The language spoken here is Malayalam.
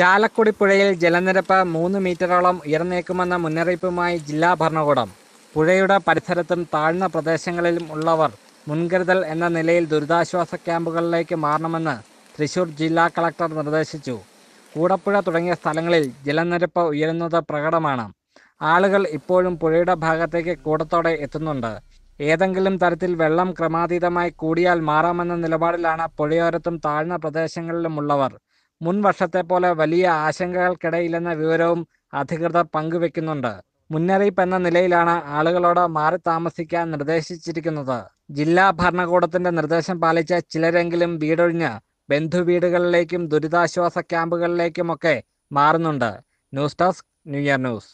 ചാലക്കുടി പുഴയിൽ ജലനിരപ്പ് മൂന്ന് മീറ്ററോളം ഉയർന്നേക്കുമെന്ന മുന്നറിയിപ്പുമായി ജില്ലാ ഭരണകൂടം. പുഴയുടെ പരിസരത്തും താഴ്ന്ന പ്രദേശങ്ങളിലും ഉള്ളവർ മുൻകരുതൽ എന്ന നിലയിൽ ദുരിതാശ്വാസ ക്യാമ്പുകളിലേക്ക് മാറണമെന്ന് തൃശൂർ ജില്ലാ കളക്ടർ നിർദ്ദേശിച്ചു. കൂടപ്പുഴ തുടങ്ങിയ സ്ഥലങ്ങളിൽ ജലനിരപ്പ് ഉയരുന്നത് പ്രകടമാണ്. ആളുകൾ ഇപ്പോഴും പുഴയുടെ ഭാഗത്തേക്ക് കൂടത്തോടെ എത്തുന്നുണ്ട്. ഏതെങ്കിലും തരത്തിൽ വെള്ളം ക്രമാതീതമായി കൂടിയാൽ മാറാമെന്ന നിലപാടിലാണ് പുഴയോരത്തും താഴ്ന്ന പ്രദേശങ്ങളിലുമുള്ളവർ മുൻ വർഷത്തെ പോലെ വലിയ ആശങ്കകൾക്കിടയില്ലെന്ന വിവരവും അധികൃതർ പങ്കുവെക്കുന്നുണ്ട്. മുന്നറിയിപ്പ് എന്ന നിലയിലാണ് ആളുകളോട് മാറി താമസിക്കാൻ നിർദ്ദേശിച്ചിരിക്കുന്നത്. ജില്ലാ ഭരണകൂടത്തിന്റെ നിർദ്ദേശം പാലിച്ച ചിലരെങ്കിലും വീടൊഴിഞ്ഞ് ബന്ധുവീടുകളിലേക്കും ദുരിതാശ്വാസ ക്യാമ്പുകളിലേക്കുമൊക്കെ മാറുന്നുണ്ട്. News desk new year news.